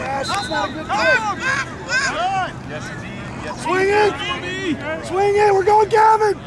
on, Nash. It's not a good pitch. Yes, indeed. Yes, Swing it. Swing it. We're going Gavin.